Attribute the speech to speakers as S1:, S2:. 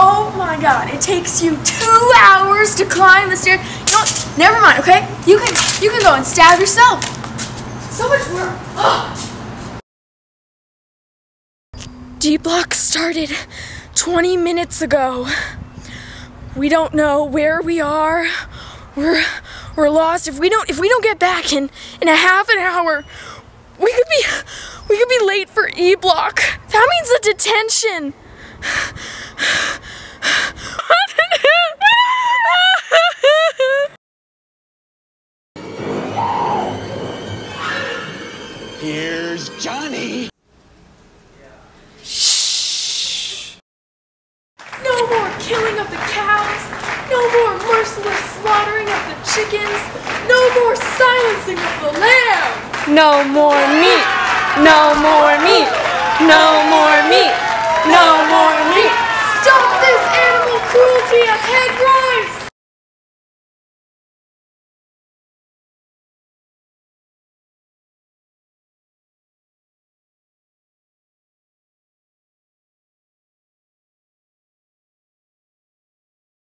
S1: Oh god, it takes you two hours to climb the stairs. You know? Never mind, okay? You can you can go and stab yourself. So much work. Ugh. D block started 20 minutes ago. We don't know where we are. We're we're lost. If we don't if we don't get back in in a half an hour, we could be we could be late for E block. That means a detention.
S2: Here's Johnny.
S1: No more killing of the cows. No more merciless slaughtering of the chickens. No more silencing of the lambs.
S3: No more meat. No more meat. No more meat. No more meat.
S1: Stop this animal cruelty at Head-Royce!